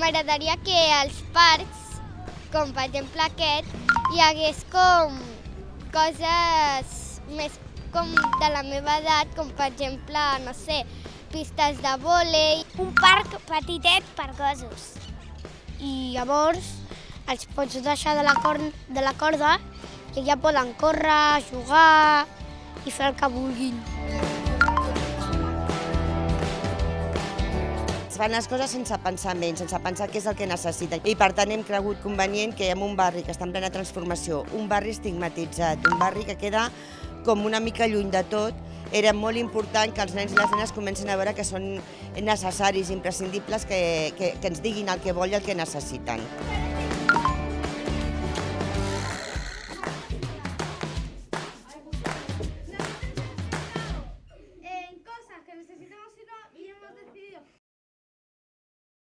m'agradaria que als parcs, com per exemple aquest, hi hagués com coses més com de la meva edat, com per exemple, no sé, pistes de vòlei. Un parc petitet per gossos. I llavors els pots deixar de la, cor de la corda i ja poden córrer, jugar i fer el que vulguin. Fan les coses sense pensar en ells, sense pensar què és el que necessiten. I per tant hem cregut convenient que en un barri que està en plena transformació, un barri estigmatitzat, un barri que queda com una mica lluny de tot, era molt important que els nens i les nenes comencin a veure que són necessaris, imprescindibles, que, que, que ens diguin el que volen i el que necessiten.